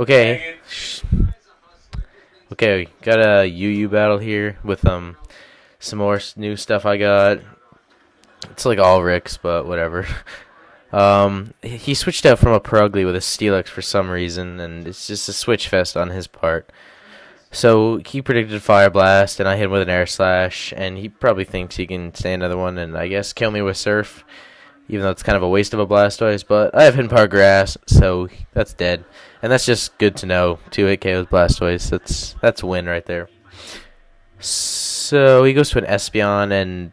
Okay. Okay, got a UU battle here with um some more new stuff I got. It's like all Rik's, but whatever. Um, he switched out from a Purugly with a Steelix for some reason, and it's just a switch fest on his part. So he predicted Fire Blast, and I hit him with an Air Slash, and he probably thinks he can stay another one, and I guess kill me with Surf, even though it's kind of a waste of a Blastoise. But I have Hidden Power Grass, so that's dead, and that's just good to know. Two hit KOs Blastoise, that's that's a win right there. So he goes to an Espeon, and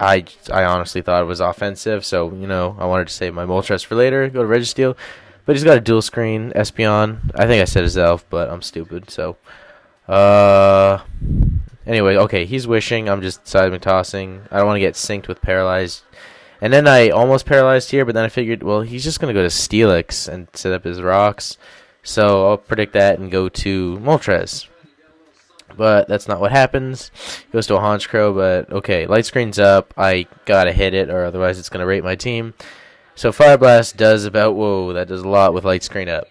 I, I honestly thought it was offensive, so you know I wanted to save my Moltres for later. Go to Registeel, but he's got a dual screen Espeon. I think I said Azelf, but I'm stupid. So, uh, anyway, okay, he's wishing. I'm just seismic tossing. I don't want to get synced with paralyzed. And then I almost paralyzed here, but then I figured, well, he's just gonna go to Steelix and set up his rocks. So I'll predict that and go to Moltres. But that's not what happens. Goes to a Honchkrow, but okay, light screen's up. I gotta hit it, or otherwise it's gonna rate my team. So Fire Blast does about whoa, that does a lot with light screen up.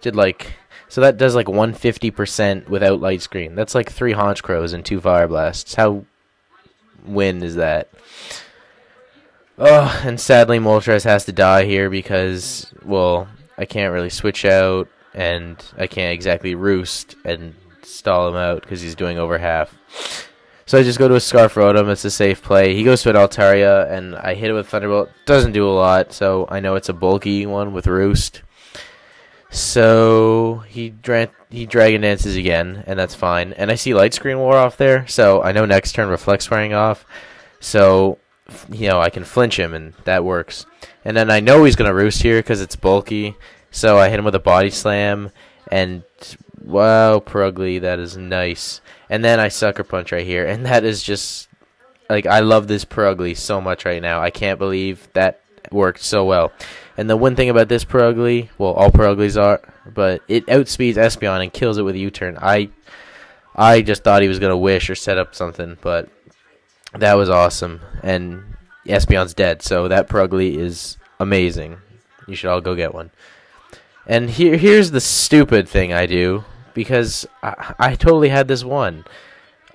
Did like so that does like 150% without light screen. That's like three Honchkrows and two Fire Blasts. How win is that? Oh, and sadly Moltres has to die here because well, I can't really switch out and I can't exactly roost and stall him out because he's doing over half. So I just go to a Scarf Rotom. It's a safe play. He goes to an Altaria, and I hit it with Thunderbolt. Doesn't do a lot, so I know it's a bulky one with Roost. So he dra- he Dragon Dances again, and that's fine. And I see Light Screen War off there, so I know next turn Reflects wearing off. So, you know, I can flinch him, and that works. And then I know he's going to Roost here because it's bulky. So I hit him with a Body Slam, and wow, Purugly, that is nice. And then I Sucker Punch right here, and that is just like I love this Purugly so much right now. I can't believe that worked so well. And the one thing about this Purugly, well, all Puruglies are, but it outspeeds Espeon and kills it with U-turn. I, I just thought he was gonna wish or set up something, but that was awesome. And Espeon's dead, so that Purugly is amazing. You should all go get one. And here, here's the stupid thing I do because I, I totally had this one.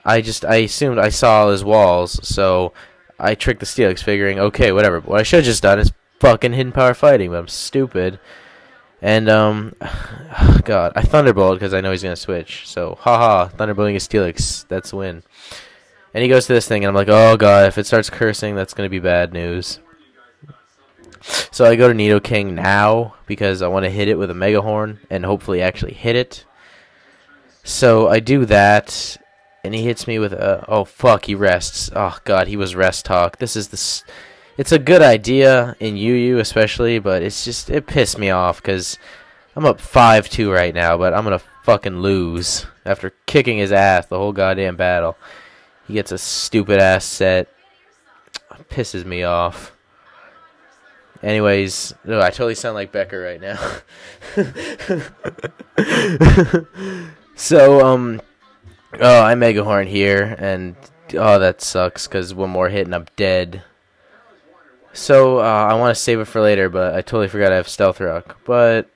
I just I assumed I saw all his walls, so I tricked the Steelix, figuring okay, whatever. What I should have just done is fucking hidden power fighting, but I'm stupid. And um, God, I thunderbolt because I know he's gonna switch. So haha, thunderbolting a Steelix, that's a win. And he goes to this thing, and I'm like, oh god, if it starts cursing, that's gonna be bad news. So I go to Nidoking now because I want to hit it with a Mega Horn and hopefully actually hit it. So I do that, and he hits me with a. Oh fuck! He rests. Oh god, he was rest talk. This is this. It's a good idea in UU especially, but it's just it pissed me off because I'm up five two right now, but I'm gonna fucking lose after kicking his ass the whole goddamn battle. He gets a stupid ass set. Pisses me off. Anyways, no, I totally sound like Becker right now. so, um, oh, I Mega Horn here, and oh, that sucks because one more hit and I'm dead. So, uh, I want to save it for later, but I totally forgot I have Stealth Rock. But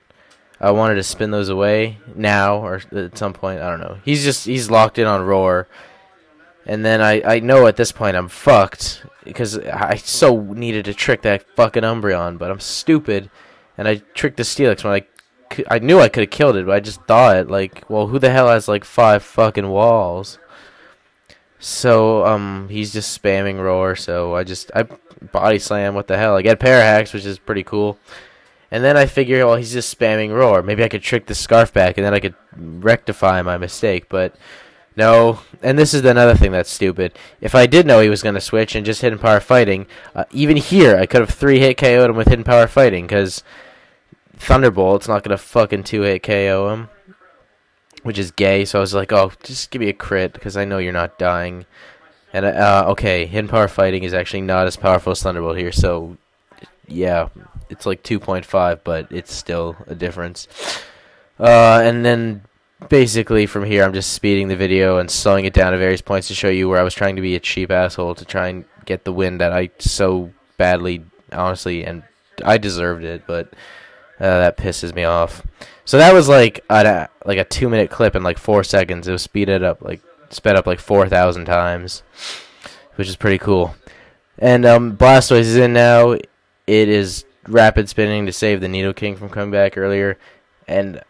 I wanted to spin those away now or at some point. I don't know. He's just he's locked in on Roar, and then I I know at this point I'm fucked because I so needed to trick that fucking Umbreon, but I'm stupid, and I tricked the Steelix when I, I knew I could have killed it, but I just thought like, well, who the hell has like five fucking walls? So um, he's just spamming roar. So I just I body slam. What the hell? I get Parahax, which is pretty cool. And then I figure, well, he's just spamming roar. Maybe I could trick the scarf back, and then I could rectify my mistake. But no, and this is another thing that's stupid. If I did know he was going to switch and just hidden power fighting, uh, even here I could have three hit KO'd him with hidden power fighting because Thunderbolt's not going to fucking two hit KO him, which is gay. So I was like, oh, just give me a crit because I know you're not dying. And uh, okay, hidden power fighting is actually not as powerful as Thunderbolt here. So yeah, it's like 2.5, but it's still a difference. Uh, and then basically from here I'm just speeding the video and slowing it down at various points to show you where I was trying to be a cheap asshole to try and get the win that I so badly honestly and I deserved it but uh, that pisses me off So that was like a like a two minute clip in like four seconds. It was speeded up like sped up like four thousand times, which is pretty cool. And um, Blastoise is in now. It is rapid spinning to save the Nidoking from coming back earlier, and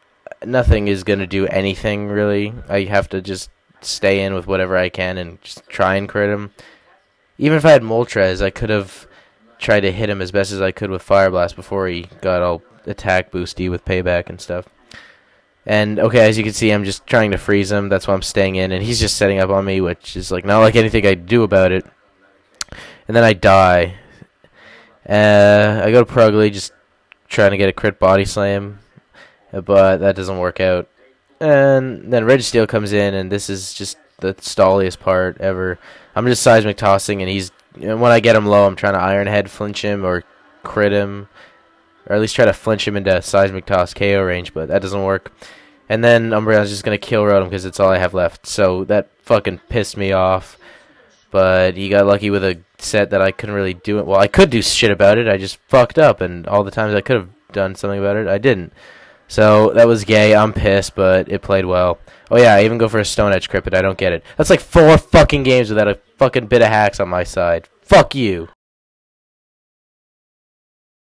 nothing is gonna do anything really. I have to just stay in with whatever I can and just try and crit him. Even if I had Moltres, I could have tried to hit him as best as I could with Fire Blast before he got all attack boosty with payback and stuff. And okay, as you can see, I'm just trying to freeze him. That's why I'm staying in, and he's just setting up on me, which is like not like anything I do about it. And then I die. Uh, I go to Purugly, just trying to get a crit body slam, but that doesn't work out. And then Registeel comes in, and this is just the stalliest part ever. I'm just seismic tossing, and he's when I get him low, I'm trying to Iron Head flinch him or crit him or at least try to flinch him into seismic toss KO range, but that doesn't work. And then Umbreon's just gonna kill Rotom because it's all I have left. So that fucking pissed me off. But he got lucky with a set that I couldn't really do it. Well, I could do shit about it. I just fucked up, and all the times I could have done something about it, I didn't. So that was gay. I'm pissed, but it played well. Oh yeah, I even go for a Stone Edge but I don't get it. That's like four fucking games without a fucking bit of hacks on my side. Fuck you.